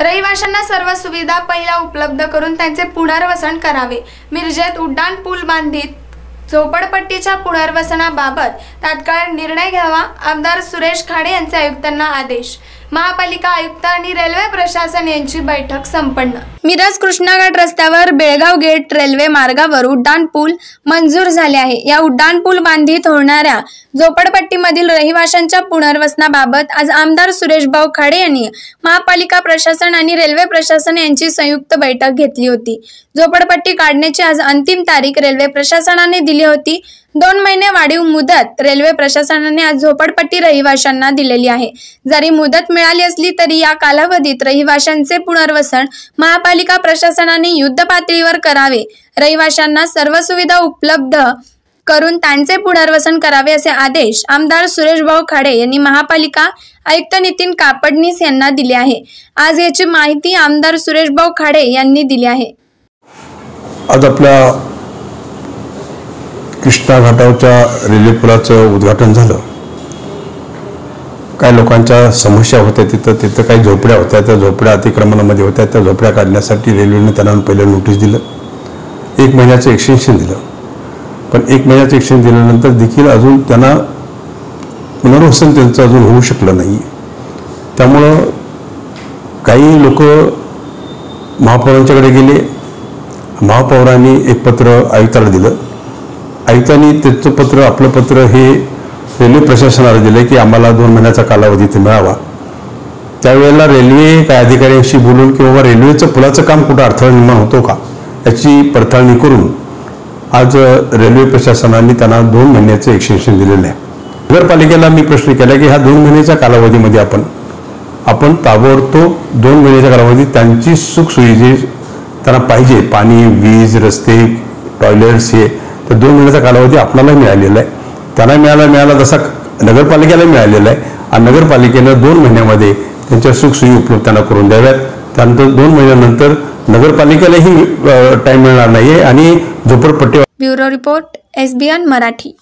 रहिवाशांना सर्व सुविधा पहिला उपलब्ध करून त्यांचे पुनर्वसन करावे. मिरजेत उड्डाण पूल बांधित झोपडपट्टीच्या पुनर्वसनाबाबत तात्काळ निर्णय घ्यावा आमदार सुरेश खाडे यांचे आयुक्तांना आदेश. महापालिका आयुक्त आणि रेल्वे प्रशासन यांची बैठक संपन्न. मिरज कृष्णाघाट रस्त्यावर बेळगाव गेट रेल्वे मार्गावर उड्डाण पूल मंजूर झाले आहे. या उड्डाण पूल बांधित होणाऱ्या झोपडपट्टीमधील रहिवाशांच्या पुनर्वसनाबाबत आज आमदार सुरेशभाऊ खाडे यांनी महापालिका प्रशासन आणि रेल्वे प्रशासन यांची संयुक्त बैठक घेतली होती. झोपडपट्टी काढण्याची आज अंतिम तारीख रेल्वे प्रशासनाने दिली होती. दोन महिने वाढीव मुदत रेल्वे प्रशासनाने आज झोपडपट्टी रहिवाशांना दिलेली आहे. जरी मुदत मिळाली असली तरी या कालावधीत रहिवाशांचे पुनर्वसन महापालिका प्रशासनाने युद्ध पातळीवर करावे. रहिवाशांना सर्व सुविधा उपलब्ध करून त्यांचे पुनर्वसन करावे असे आदेश आमदार सुरेशभाऊ खाडे यांनी महापालिका आयुक्त नितीन कापडनीस यांना दिले आहे. आज याची माहिती आमदार सुरेशभाऊ खाडे यांनी दिली आहे. आज आपल्या कृष्णा घाटावरच्या रेल्वे पुलाचं उद्घाटन झालं. काही लोकांच्या समस्या होत्या तिथं तिथं काही झोपड्या होत्या त्या झोपड्या अतिक्रमणामध्ये होत्या त्या झोपड्या काढण्यासाठी रेल्वेने त्यांना पहिलं नोटीस दिलं. एक महिन्याचं एक्सटेन्शन दिलं. पण एक महिन्याचं एक्सटेन्शन दिल्यानंतर देखील अजून त्यांना पुनर्वसन त्यांचं अजून होऊ शकलं नाही त्यामुळं काही लोक महापौरांच्याकडे गेले. महापौरांनी एक पत्र आयुक्ताला दिलं. आयुक्तांनी त्याचं पत्र आपलं पत्र हे रेल्वे प्रशासनाला दिलं की आम्हाला दोन महिन्याचा कालावधी इथे मिळावा. त्यावेळेला रेल्वे काय अधिकाऱ्यांशी बोलून की बाबा रेल्वेचं पुलाचं काम कुठं अडथळा निर्माण होतो का? याची पडताळणी करून आज रेल्वे प्रशासनाने त्यांना दोन महिन्याचं एक्सटेन्शन दिलेलं आहे. नगरपालिकेला मी प्रश्न केला की ह्या दोन महिन्याच्या कालावधीमध्ये आपण आपण ताबडतोब दोन महिन्याच्या कालावधीत त्यांची सुखसुविधे त्यांना पाहिजे. पाणी वीज रस्ते टॉयलेट्स हे तर दोन महिन्याचा कालावधी आपल्याला मिळालेला आहे. त्यांना मिळाला मिळाला तसा नगरपालिकेला मिळालेला आहे. आणि नगरपालिकेनं दोन महिन्यामध्ये त्यांच्या सुखसोयी उपलब्ध त्यांना करून द्याव्यात. त्यानंतर दोन महिन्यानंतर नगरपालिकेलाही टाईम मिळणार नाही आहे आणि झोपडपट्टी ब्युरो रिपोर्ट एसबीएन मराठी.